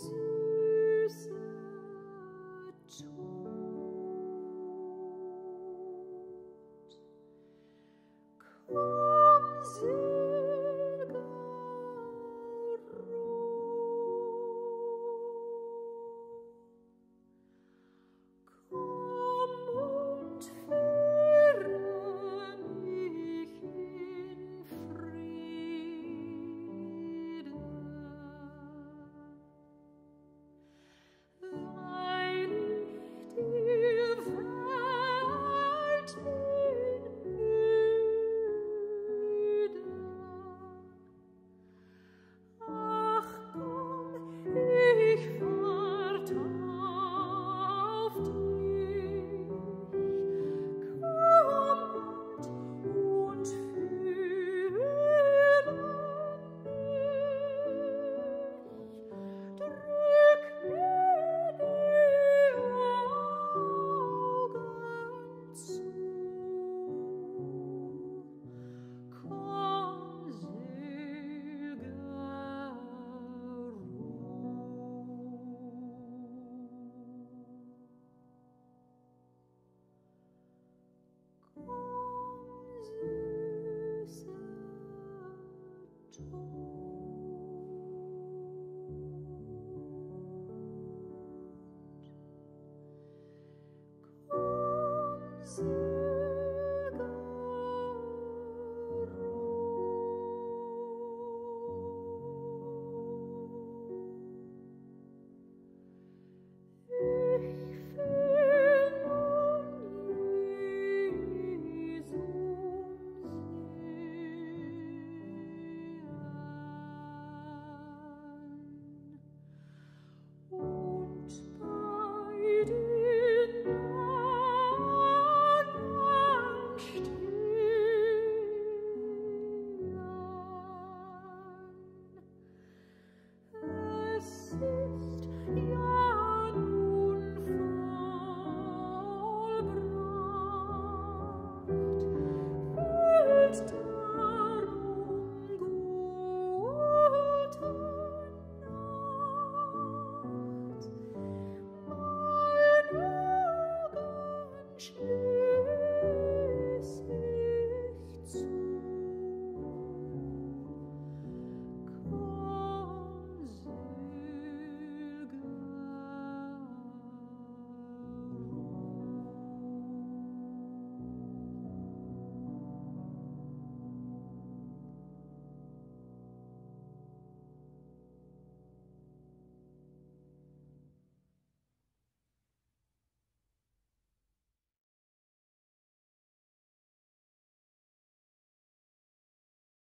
Jesus.